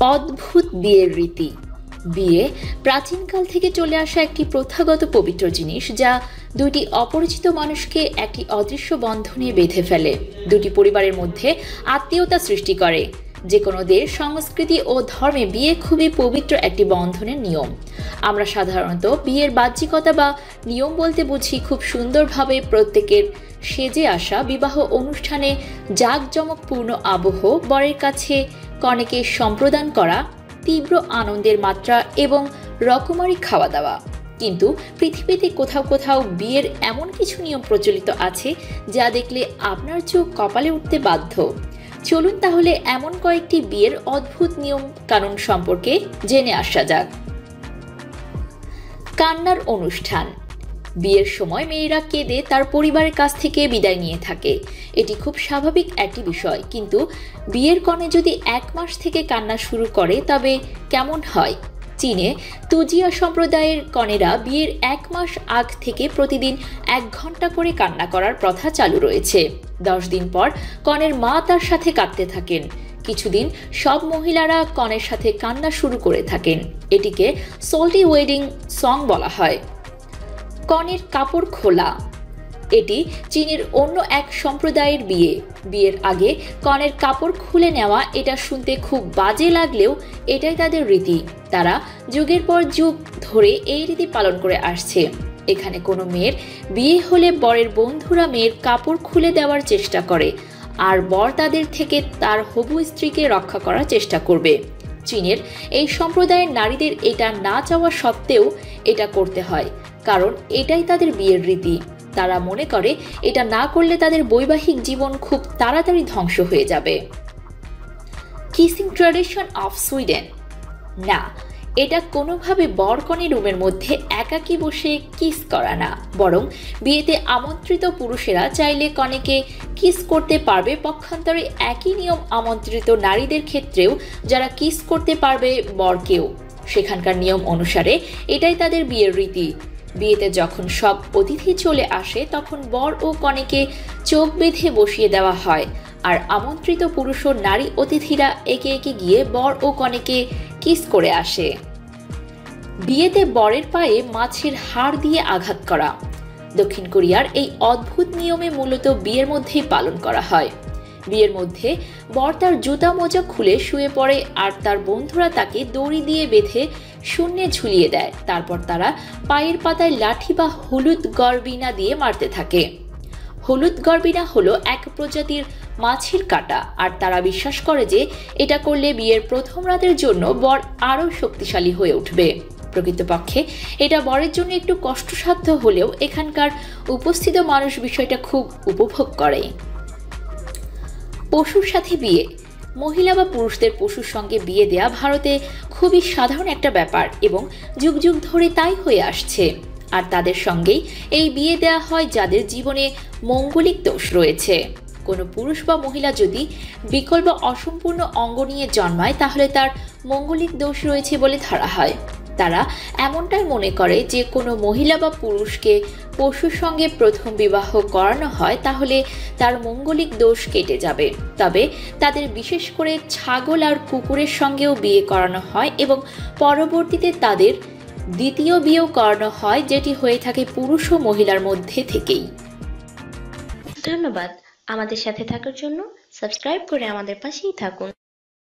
অদ্ভুত বিয়ের রীতি। বিয়ে প্রাচীনকাল থেকে চলে আসা একটি প্রথাগত পবিত্র জিনিস যা দুটি অপরিচিত মানুষকে একটি অদৃশ্য বন্ধনে বেঁধে ফেলে। দুটি পরিবারের মধ্যে আত্মীয়তা সৃষ্টি করে। যে কোনো দেশ, সংস্কৃতি ও ধর্মে বিয়ে খুবই পবিত্র একটি বন্ধনের নিয়ম। আমরা সাধারণত বিয়ের বাহ্যিকতা বা নিয়ম বলতে বুঝি খুব সুন্দরভাবে প্রত্যেকের সেজে আসা বিবাহ অনুষ্ঠানে জাঁকজমকপূর্ণ আবহ বরের কাছে কনেকে সম্প্রদান করা, তীব্র আনন্দের মাত্রা এবং রকমারি খাওয়া দাওয়া। কিন্তু পৃথিবীতে কোথাও কোথাও বিয়ের এমন কিছু নিয়ম প্রচলিত আছে যা দেখলে আপনার চোখ কপালে উঠতে বাধ্য। চলুন তাহলে এমন কয়েকটি বিয়ের অদ্ভুত নিয়ম কানুন সম্পর্কে জেনে আসা যাক। কান্নার অনুষ্ঠান। বিয়ের সময় মেয়েরা কেঁদে তার পরিবারের কাছ থেকে বিদায় নিয়ে থাকে। এটি খুব স্বাভাবিক একটি বিষয়, কিন্তু বিয়ের কনে যদি এক মাস থেকে কান্না শুরু করে, তবে কেমন হয়? চীনে তুজিয়া সম্প্রদায়ের কনেরা বিয়ের এক মাস আগ থেকে প্রতিদিন এক ঘণ্টা করে কান্না করার প্রথা চালু রয়েছে। দশ দিন পর কনের মা তার সাথে কাঁদতে থাকেন। কিছুদিন সব মহিলারা কনের সাথে কান্না শুরু করে থাকেন। এটিকে সল্টি ওয়েডিং সং বলা হয়। কনের কাপড় খোলা। এটি চীনের অন্য এক সম্প্রদায়ের বিয়ে। বিয়ের আগে কনের কাপড় খুলে নেওয়া এটা শুনতে খুব বাজে লাগলেও এটাই তাদের রীতি। তারা যুগের পর যুগ ধরে এই রীতি পালন করে আসছে। এখানে কোনো মেয়ের বিয়ে হলে বরের বন্ধুরা মেয়ের কাপড় খুলে দেওয়ার চেষ্টা করে, আর বর তাদের থেকে তার হবু স্ত্রীকে রক্ষা করার চেষ্টা করবে। চীনের এই সম্প্রদায়ের নারীদের এটা না চাওয়া সত্ত্বেও এটা করতে হয়। কারণ এটাই তাদের বিয়ের রীতি। তারা মনে করে, এটা না করলে তাদের বৈবাহিক জীবন খুব তাড়াতাড়ি ধ্বংস হয়ে যাবে। কিসিং ট্র্যাডিশন অফ সুইডেন না, এটা কোনোভাবে বরকনে রুমের মধ্যে একাকী বসে কিস করা না। বরং বিয়েতে আমন্ত্রিত পুরুষেরা চাইলে কনেকে কিস করতে পারবে, পক্ষান্তরে একই নিয়ম আমন্ত্রিত নারীদের ক্ষেত্রেও যারা কিস করতে পারবে বরকেও। সেখানকার নিয়ম অনুসারে এটাই তাদের বিয়ের রীতি। বিয়েতে যখন সব অতিথি চলে আসে, তখন বর ও কনেকে চোখ বেঁধে বসিয়ে দেওয়া হয়। আর আমন্ত্রিত পুরুষ ও নারী অতিথিরা একে একে গিয়ে বর ও কনেকে কিস করে আসে। বিয়েতে বরের পায়ে মাছের হাড় দিয়ে আঘাত করা। দক্ষিণ কোরিয়ার এই অদ্ভুত নিয়মে মূলত বিয়ের মধ্যেই পালন করা হয়। বিয়ের মধ্যে। বর তার জুতা মোজা খুলে শুয়ে পড়ে আর তার বন্ধুরা তাকে দড়ি দিয়ে বেঁধে শূন্যে ঝুলিয়ে দেয়। তারপর তারা পায়ের পাতায় লাঠি বা হলুদ গরবিনা দিয়ে মারতে থাকে। হলুদ গরবিনা হলো এক প্রজাতির মাছের কাটা আর তারা বিশ্বাস করে যে এটা করলে বিয়ের প্রথম রাতের জন্য বর আরও শক্তিশালী হয়ে উঠবে। প্রকৃতপক্ষে এটা বরের জন্য একটু কষ্টসাধ্য হলেও এখানকার উপস্থিত মানুষ বিষয়টা খুব উপভোগ করে। পশুর সাথে বিয়ে। মহিলা বা পুরুষদের পশুর সঙ্গে বিয়ে দেয়া ভারতে খুবই সাধারণ একটা ব্যাপার এবং যুগ যুগ ধরে তাই হয়ে আসছে। আর তাদের সঙ্গেই এই বিয়ে দেয়া হয় যাদের জীবনে মঙ্গলিক দোষ রয়েছে। কোনো পুরুষ বা মহিলা যদি বিকল্প অসম্পূর্ণ অঙ্গ নিয়ে জন্মায় তাহলে তার মঙ্গলিক দোষ রয়েছে বলে ধরা হয়। তারা এমনটাই মনে করে যে কোনো মহিলা বা পুরুষকে পশুর সঙ্গে প্রথম বিবাহ করানো হয়, তাহলে তার মঙ্গলিক দোষ কেটে যাবে। তবে তাদের বিশেষ করে ছাগল আর কুকুরের সঙ্গেও বিয়ে করানো হয় এবং পরবর্তীতে তাদের দ্বিতীয় বিয়েও করানো হয়, যেটি হয়ে থাকে পুরুষ ও মহিলার মধ্যে থেকেই। ধন্যবাদ। আমাদের সাথে থাকার জন্য সাবস্ক্রাইব করে আমাদের পাশেই থাকুন।